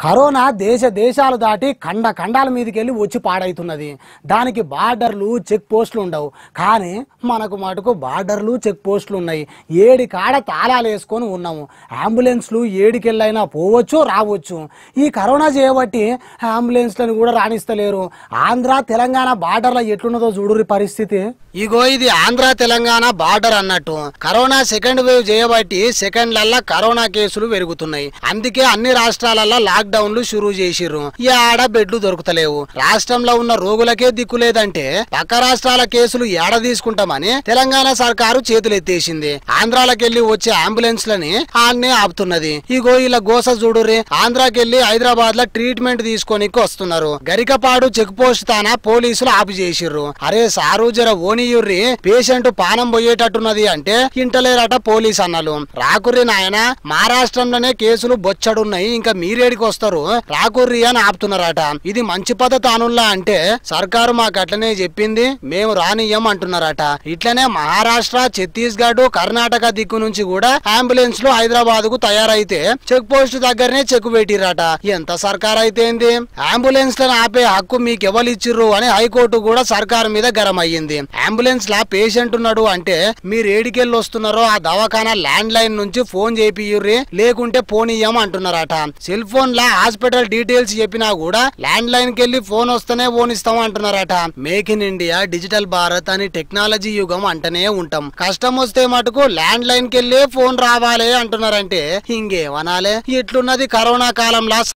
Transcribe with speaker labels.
Speaker 1: Corona దేశ దేశాలు దాటి ఖండ ఖండాల మీదకి వెళ్ళి వచ్చి పాడైతున్నది. దానికి బార్డర్లు చెక్ పోస్టులు ఉండవు. కానీ మనకు మటుకు బార్డర్లు చెక్ పోస్టులు ఉన్నాయి. ఏడి కాడ తాళాలు వేసుకొని ఉన్నాము. అంబులెన్స్లు ఏడికెళ్ళైనా పోవచ్చు రావచ్చు. ఈ కరోనా చేయబట్టి అంబులెన్స్లను కూడా రాణిస్తలేరు. ఆంధ్ర తెలంగాణ బార్డర్లో ఎట్లున్నదో చూడురి పరిస్థితి. ఇగో ఇది ఆంధ్ర తెలంగాణ బార్డర్ అన్నట్టు. కరోనా సెకండ్ వేవ్ చేయబట్టి సెకండ్లల్లా కరోనా కేసులు పెరుగుతున్నాయి. అందుకే అన్ని రాష్ట్రాలలో లాక్డౌన్లు షురూ చేసిర్రు. ఈ ఆడ బెడ్లు దొరుకుతలేవు. రాష్ట్రంలో ఉన్న రోగులకే దిక్కు లేదంటే పక్క రాష్ట్రాల కేసులు ఏడ తీసుకుంటామని తెలంగాణ సర్కారు చేతులెత్తేసింది. ఆంధ్రాలకెళ్ళి వచ్చే అంబులెన్స్ లని ఆన్నే ఆపుతున్నది. ఇగో ఇలా గోస చూడురి ఆంధ్రాకెళ్ళి హైదరాబాద్లో ట్రీట్మెంట్ తీసుకొని వస్తున్నారు. గరికపాడు చెక్ పోస్ట్ తాన పోలీసులు ఆపు చేసిర్రు. అరే సారు జర ఓనియుర్రి పేషెంట్ పానం పోయేటట్టున్నది అంటే ఇంటలేరట పోలీస్ అన్నలు రాకుర్రి నాయన మహారాష్ట్రంలోనే కేసులు బొచ్చడున్నాయి ఇంకా మీరేడికి వస్తారు. రాకూర్రి అని ఆపుతున్నారట. ఇది మంచి పద్ధతి అనుల్లా అంటే సర్కారు మాకు అట్లనే చెప్పింది మేము రానియం అంటున్నారట. ఇట్లనే మహారాష్ట్ర ఛత్తీస్గఢ్ కర్ణాటక దిక్కు నుంచి కూడా అంబులెన్స్లు హైదరాబాద్కు తయారైతే చెక్ పోస్ట్ దగ్గరనే చెక్ పెట్టిరట ఎంత సర్కార్ అయితే ఏంది? అంబులెన్స్లను ఆపే హక్కు మీకు ఎవరు ఇచ్చిర్రు అని హైకోర్టు కూడా సర్కారు మీద గరం అయ్యింది అంబులెన్స్ లా పేషెంట్ ఉన్నాడు అంటే మీరు ఏడికెళ్ళి వస్తున్నారో ఆ దవాఖానా ల్యాండ్ లైన్ నుంచి ఫోన్ చేపియుర్రి లేకుంటే పోనీయం అంటున్నారట. సెల్ ఫోన్ లా హాస్పిటల్ డీటెయిల్స్ చెప్పినా కూడా ల్యాండ్ లైన్ కెళ్ళి ఫోన్ వస్తేనే ఫోన్ ఇస్తాం అంటున్నారట. Make in India digital Bharat అని టెక్నాలజీ యుగం అంటనే ఉంటాం. కష్టం వస్తే మటుకు ల్యాండ్ లైన్ కెళ్ళే ఫోన్ రావాలి అంటున్నారంటే ఇంకేమనాలే ఇట్లున్నది కరోనా కాలంలో